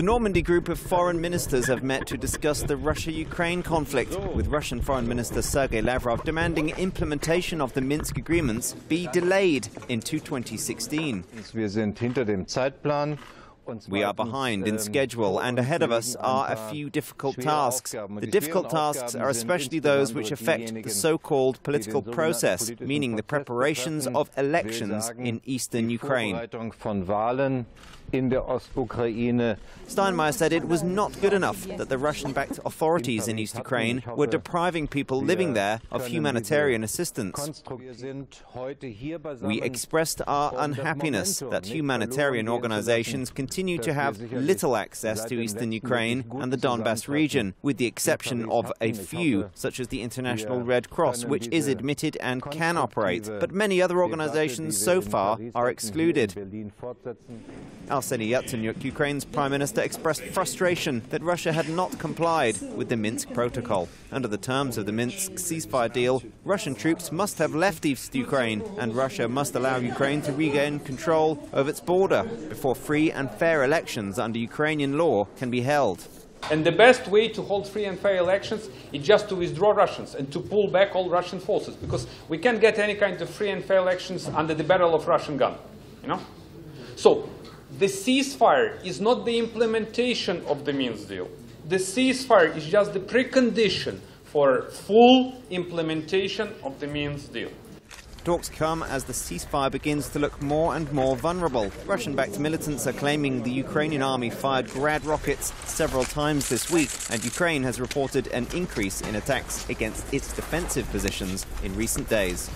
The Normandy group of foreign ministers have met to discuss the Russia-Ukraine conflict, with Russian Foreign Minister Sergei Lavrov demanding implementation of the Minsk agreements be delayed into 2016. Wir sind hinter dem Zeitplan. We are behind in schedule, and ahead of us are a few difficult tasks. The difficult tasks are especially those which affect the so-called political process, meaning the preparations of elections in eastern Ukraine. in der Ostukraine. Steinmeier said it was not good enough that the Russian-backed authorities in East Ukraine were depriving people living there of humanitarian assistance. We expressed our unhappiness that humanitarian organizations continue to have little access to eastern Ukraine and the Donbass region, with the exception of a few, such as the International Red Cross, which is admitted and can operate. But many other organizations so far are excluded. Arseny Yatsenyuk, Ukraine's prime minister, expressed frustration that Russia had not complied with the Minsk protocol. Under the terms of the Minsk ceasefire deal, Russian troops must have left East Ukraine, and Russia must allow Ukraine to regain control of its border before free and fair elections under Ukrainian law can be held. And the best way to hold free and fair elections is just to withdraw Russians and to pull back all Russian forces, because we can't get any kind of free and fair elections under the barrel of Russian gun. You know? So the ceasefire is not the implementation of the Minsk deal. The ceasefire is just the precondition for full implementation of the Minsk deal. Talks come as the ceasefire begins to look more and more vulnerable. Russian-backed militants are claiming the Ukrainian army fired Grad rockets several times this week, and Ukraine has reported an increase in attacks against its defensive positions in recent days.